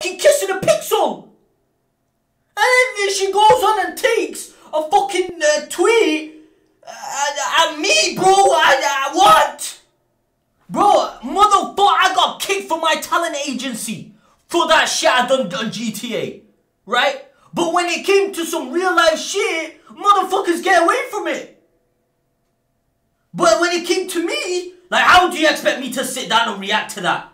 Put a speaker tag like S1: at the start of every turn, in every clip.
S1: fucking kissing a pixel. And then she goes on and takes a fucking uh, tweet uh, at me, bro. I, what? Bro, motherfucker, I got kicked from my talent agency for that shit I done on GTA, right? But when it came to some real life shit, motherfuckers get away from it. But when it came to me, like, how do you expect me to sit down and react to that?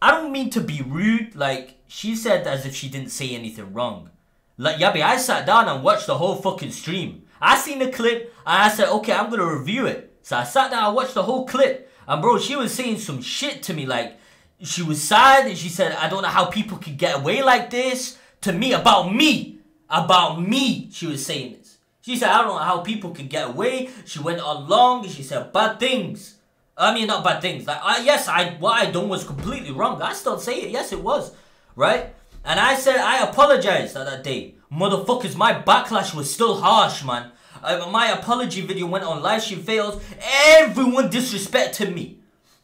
S1: I don't mean to be rude, like, she said as if she didn't say anything wrong. Like, Yabi, I sat down and watched the whole fucking stream. I seen the clip, and I said, okay, I'm gonna review it. So I sat down, I watched the whole clip, and bro, she was saying some shit to me, like, she was sad, and she said, I don't know how people could get away like this, to me, about me, about me, she was saying this. She said, I don't know how people could get away, she went on long, and she said bad things. I mean, not bad things. Like, I, yes, I what I done was completely wrong. I still say it. Yes, it was, right? And I said I apologized at that day. Motherfuckers, my backlash was still harsh, man. Uh, my apology video went on live stream fails. Everyone disrespected me.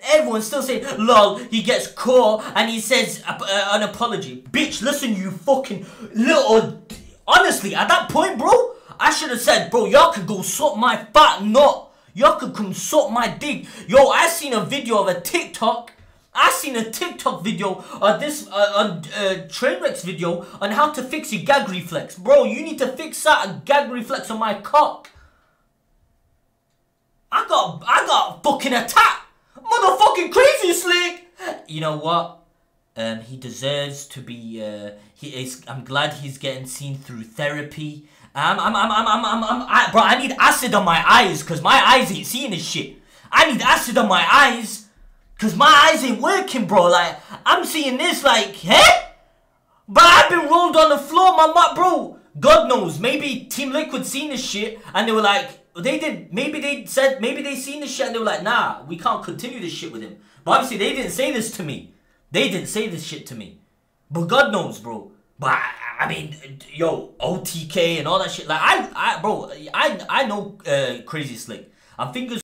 S1: Everyone still saying, lol, he gets caught and he says uh, uh, an apology. Bitch, listen, you fucking little. Honestly, at that point, bro, I should have said, bro, y'all could go suck my fat nut. Y'all could come suck my dick. Yo, I seen a video of a TikTok. I seen a TikTok video on this uh, on uh, Trainwreck's video on how to fix your gag reflex. Bro, you need to fix that gag reflex on my cock. I got I got fucking attacked. Motherfucking crazy slick. You know what? Um, he deserves to be. Uh, he is. I'm glad he's getting seen through therapy. I'm, I'm, I'm, I'm, I'm, I'm, I'm I, bro, I need acid on my eyes, cause my eyes ain't seeing this shit. I need acid on my eyes, cause my eyes ain't working, bro. Like, I'm seeing this, like, hey? But I've been rolled on the floor, my mom, bro. God knows, maybe Team Liquid seen this shit, and they were like, they did, maybe they said, maybe they seen this shit, and they were like, nah, we can't continue this shit with him. But obviously, they didn't say this to me. They didn't say this shit to me. But God knows, bro. But I mean, yo, OTK and all that shit. Like I, I, bro, I, I know uh, Crazy Slick. I'm fingers.